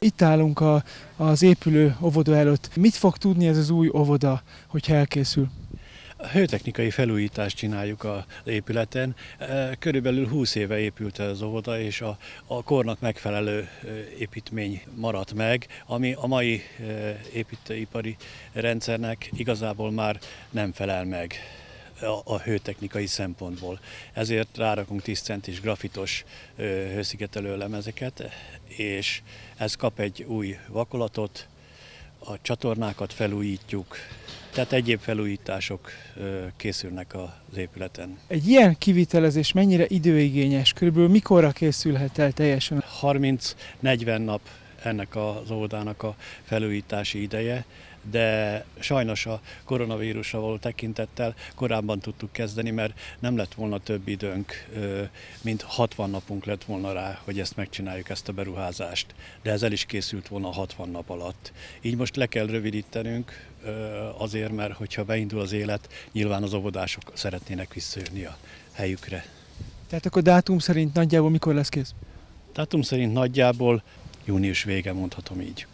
Itt állunk a, az épülő óvoda előtt. Mit fog tudni ez az új óvoda, hogyha elkészül? A hőtechnikai felújítást csináljuk az épületen. Körülbelül 20 éve épült az óvoda, és a, a kornak megfelelő építmény maradt meg, ami a mai építőipari rendszernek igazából már nem felel meg a, hőtechnikai szempontból. Ezért rárakunk 10 centis grafitos hőszigetelő lemezeket, és ez kap egy új vakolatot, a csatornákat felújítjuk, tehát egyéb felújítások készülnek az épületen. Egy ilyen kivitelezés mennyire időigényes? Körülbelül mikorra készülhet el teljesen? 30-40 nap ennek az óvodának a felújítási ideje, de sajnos a koronavírusra való tekintettel korábban tudtuk kezdeni, mert nem lett volna több időnk, mint 60 napunk lett volna rá, hogy ezt megcsináljuk, ezt a beruházást. De ez el is készült volna 60 nap alatt. Így most le kell rövidítenünk, azért, mert hogyha beindul az élet, nyilván az óvodások szeretnének visszajönni a helyükre. Tehát akkor dátum szerint nagyjából mikor lesz kész? Dátum szerint nagyjából június vége, mondhatom így.